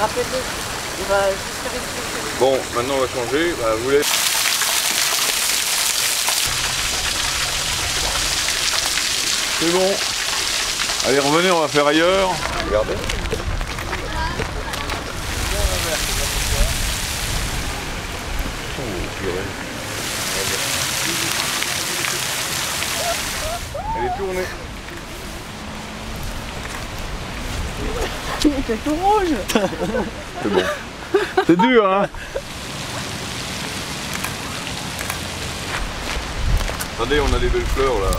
Rappelle-le. Il va juste faire une Bon, maintenant on va changer. Bah, vous voulez... C'est bon. Allez, revenez, on va faire ailleurs. Regardez. Oh. Elle est tournée. Rouge. C'est bon. C'est dur, hein Attendez, on a des belles fleurs là.